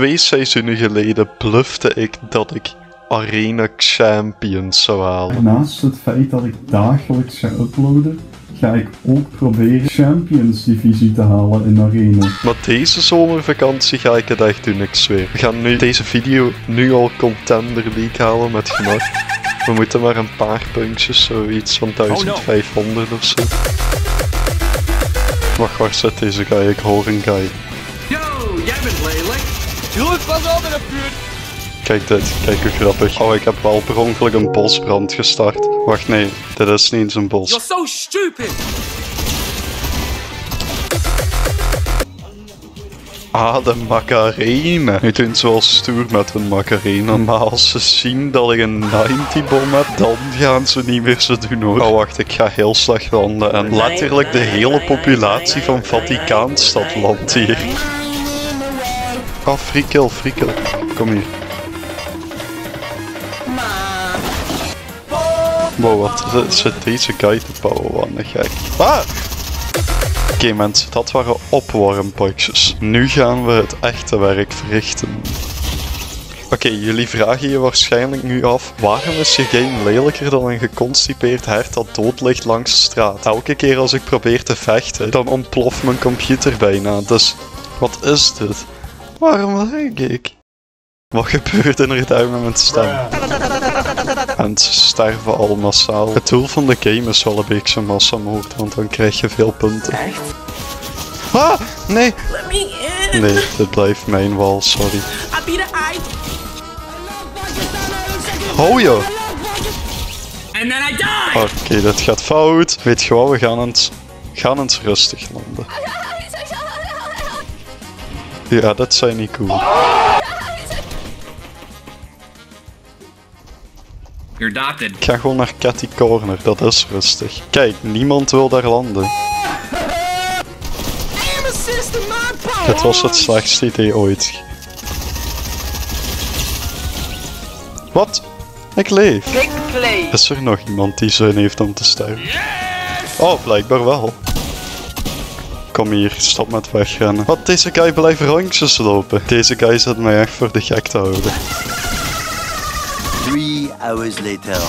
Twee seizoenen geleden blufte ik dat ik Arena Champions zou halen. Naast het feit dat ik dagelijks ga uploaden, ga ik ook proberen Champions Divisie te halen in Arena. Maar deze zomervakantie ga ik het echt doen, ik zweer. We gaan nu deze video nu al Contender League halen met gemak. We moeten maar een paar puntjes, zoiets van 1500 of zo. Wacht, waar zit deze guy? Ik hoor een guy. Yo, jij bent. Jongens, pas op in de buurt. Kijk dit, kijk hoe grappig. Oh, ik heb wel per ongeluk een bosbrand gestart. Wacht, nee, dit is niet eens een bos. You're so stupid. Ah, de Macarena. Nu doen ze wel stoer met een Macarena. Maar als ze zien dat ik een 90 bom heb, dan gaan ze niet meer zo doen hoor. Oh wacht, ik ga heel slecht landen. En letterlijk de hele populatie van Vaticaanstad landt hier. Ah, free kill, free kill. Kom hier. Wow, wat zit- deze guy te bouwen? Wat een gek. Ah! Oké mensen, dat waren opwarmpotjes. Nu gaan we het echte werk verrichten. Oké, jullie vragen je waarschijnlijk nu af, waarom is je game lelijker dan een geconstipeerd hert dat dood ligt langs de straat? Elke keer als ik probeer te vechten, dan ontploft mijn computer bijna, dus wat is dit? Waarom lijk ik? Wat gebeurt er daar met mijn stem? En ze sterven al massaal. Het doel van de game is wel een beetje massamoord, want dan krijg je veel punten. Echt? Ah! Nee! Let me in. Nee, dit blijft mijn wal, sorry. I eye. Oh joh! And then I die. Oké, dit gaat fout. Weet je wat, we gaan eens, gaan eens rustig landen. Ja, dat zijn niet cool. You're adopted. Ik ga gewoon naar Catty Corner, dat is rustig. Kijk, niemand wil daar landen. Het was het slechtste idee ooit. Wat? Ik leef. Is er nog iemand die zin heeft om te sterven? Oh, blijkbaar wel. Kom hier, stop met wegrennen. Wat, deze guy blijft rondjes lopen. Deze guy zit mij echt voor de gek te houden. Three hours later.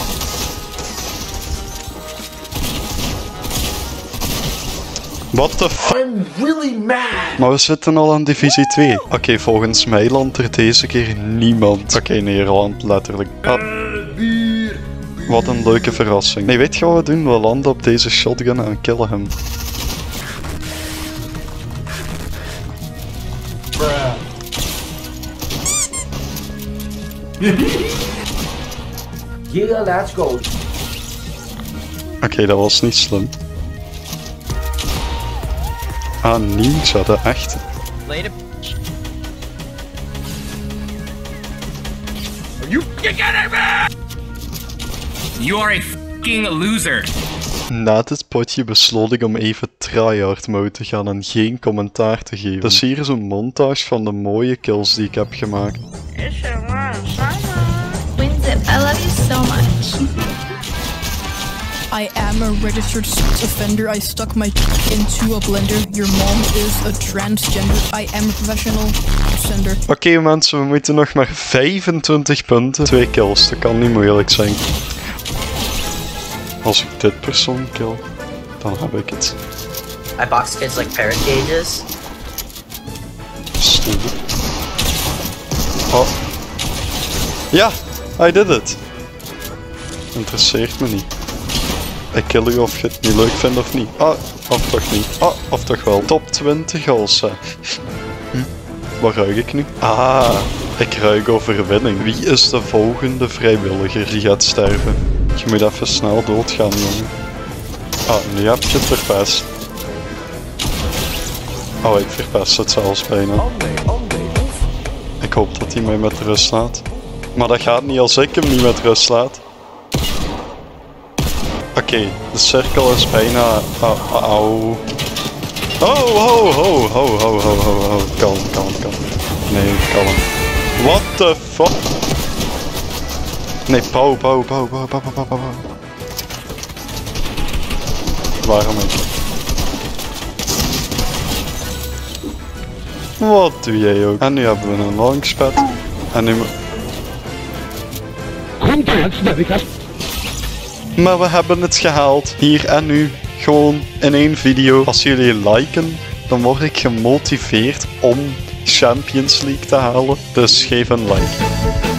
What the f... I'm really mad! Maar we zitten al aan divisie 2. Oké, volgens mij landt er deze keer niemand. Oké, nee, er landt letterlijk... Ah. Wat een leuke verrassing. Nee, weet je wat we doen? We landen op deze shotgun en killen hem. Yeah, let's go. Oké, dat was niet slim. Ah, ninja, de echte. Later. Are you kidding me? You are a fucking loser. Na dit potje besloot ik om even tryhard mode te gaan en geen commentaar te geven. Dus hier is een montage van de mooie kills die ik heb gemaakt. Winzip, I love you so much. I am a registered sex offender. I stuck my into a blender. Your mom is a transgender. I am a professional sender. Oké mensen, we moeten nog maar 25 punten. Twee kills, dat kan niet moeilijk zijn. Als ik dit persoon kill, dan heb ik het. I box kids like parrot cages. Stoel. Ja, I did it. Interesseert me niet. Ik kill u of je het niet leuk vindt of niet. Ah, of toch niet. Ah, of toch wel. Top 20 als. eh. Hm. Wat ruik ik nu? Ah, ik ruik overwinning. Wie is de volgende vrijwilliger die gaat sterven? Je moet even snel doodgaan, jongen. Ah, nu heb je het verpest. Oh, ik verpest het zelfs bijna. Ik hoop dat hij mij met rust laat. Maar dat gaat niet als ik hem niet met rust laat. Oké, de cirkel is bijna... Au, au. oh, ho, ho, ho, ho, ho, ho, ho. Kalm, kalm, kalm. Nee, kalm. What the fuck? Nee, pauw, pauw, pauw, pauw, pauw, pauw, pauw. Waarom ik? Wat doe jij ook? En nu hebben we een longspad. En nu... Maar we hebben het gehaald. Hier en nu. Gewoon in één video. Als jullie liken, dan word ik gemotiveerd om Champions League te halen. Dus geef een like.